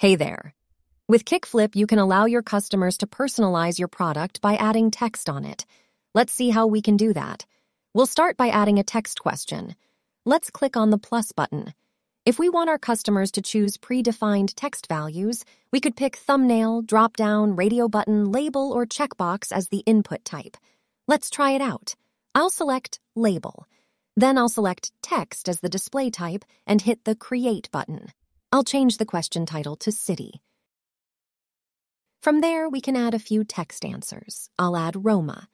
Hey there. With Kickflip, you can allow your customers to personalize your product by adding text on it. Let's see how we can do that. We'll start by adding a text question. Let's click on the plus button. If we want our customers to choose predefined text values, we could pick thumbnail, drop-down, radio button, label, or checkbox as the input type. Let's try it out. I'll select Label. Then I'll select Text as the display type and hit the Create button. I'll change the question title to City. From there, we can add a few text answers. I'll add Roma.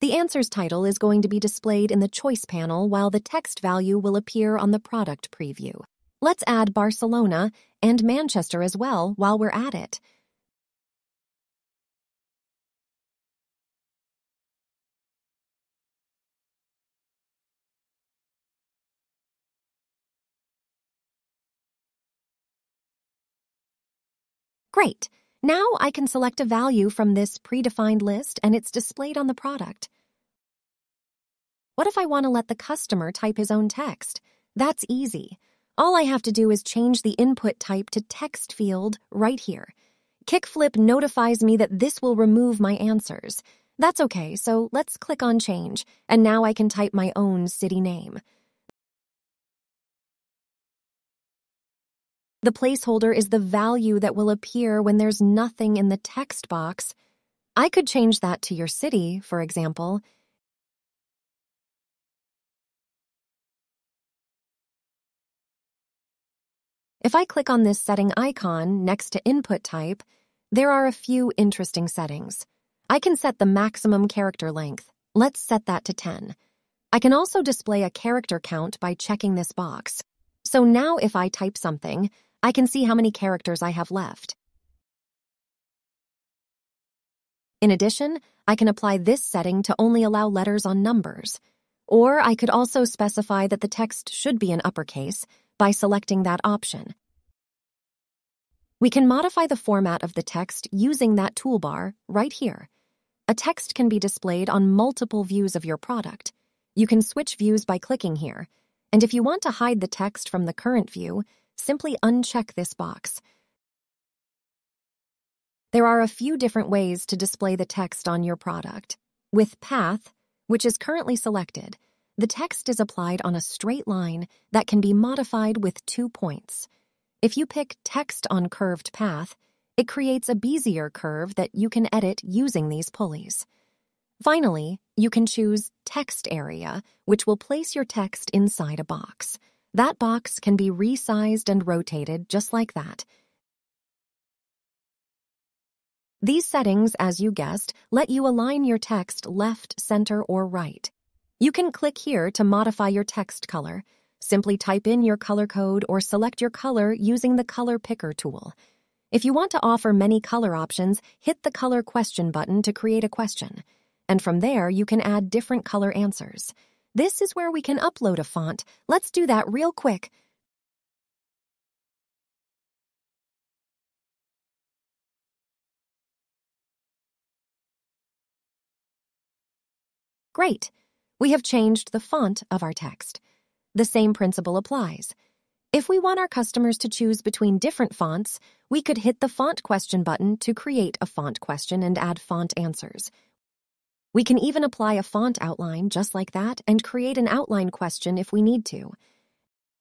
The answer's title is going to be displayed in the choice panel while the text value will appear on the product preview. Let's add Barcelona and Manchester as well while we're at it. Great. Now I can select a value from this predefined list and it's displayed on the product. What if I want to let the customer type his own text? That's easy. All I have to do is change the input type to text field right here. Kickflip notifies me that this will remove my answers. That's okay, so let's click on change, and now I can type my own city name. The placeholder is the value that will appear when there's nothing in the text box. I could change that to your city, for example. If I click on this setting icon next to input type, there are a few interesting settings. I can set the maximum character length. Let's set that to 10. I can also display a character count by checking this box. So now if I type something, I can see how many characters I have left. In addition, I can apply this setting to only allow letters on numbers. Or I could also specify that the text should be in uppercase by selecting that option. We can modify the format of the text using that toolbar right here. A text can be displayed on multiple views of your product. You can switch views by clicking here, and if you want to hide the text from the current view, simply uncheck this box. There are a few different ways to display the text on your product. With Path, which is currently selected, the text is applied on a straight line that can be modified with two points. If you pick Text on Curved Path, it creates a Bezier curve that you can edit using these pulleys. Finally, you can choose Text Area, which will place your text inside a box. That box can be resized and rotated just like that. These settings, as you guessed, let you align your text left, center, or right. You can click here to modify your text color. Simply type in your color code or select your color using the Color Picker tool. If you want to offer many color options, hit the Color Question button to create a question. And from there, you can add different color answers. This is where we can upload a font. Let's do that real quick. Great. We have changed the font of our text. The same principle applies. If we want our customers to choose between different fonts, we could hit the Font Question button to create a font question and add font answers. We can even apply a font outline just like that and create an outline question if we need to.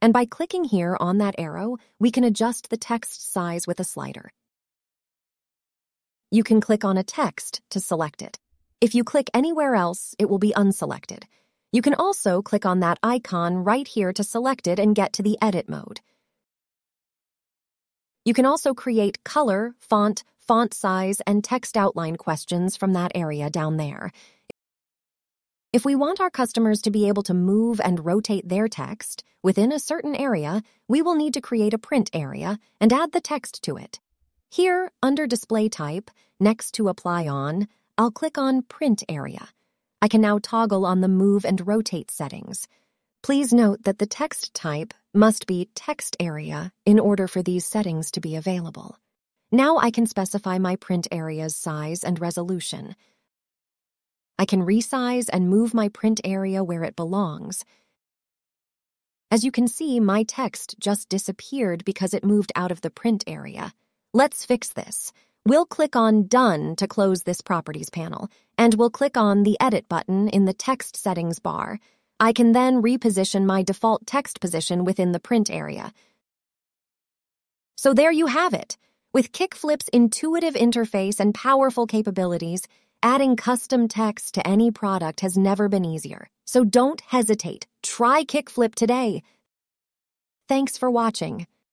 And by clicking here on that arrow, we can adjust the text size with a slider. You can click on a text to select it. If you click anywhere else, it will be unselected. You can also click on that icon right here to select it and get to the edit mode. You can also create color, font, font size, and text outline questions from that area down there. If we want our customers to be able to move and rotate their text within a certain area, we will need to create a print area and add the text to it. Here, under Display Type, next to Apply On, I'll click on Print Area. I can now toggle on the Move and Rotate settings. Please note that the text type must be Text Area in order for these settings to be available. Now I can specify my print area's size and resolution. I can resize and move my print area where it belongs. As you can see, my text just disappeared because it moved out of the print area. Let's fix this. We'll click on Done to close this Properties panel, and we'll click on the Edit button in the Text Settings bar. I can then reposition my default text position within the print area. So there you have it. With Kickflip's intuitive interface and powerful capabilities, adding custom text to any product has never been easier. So don't hesitate. Try Kickflip today. Thanks for watching.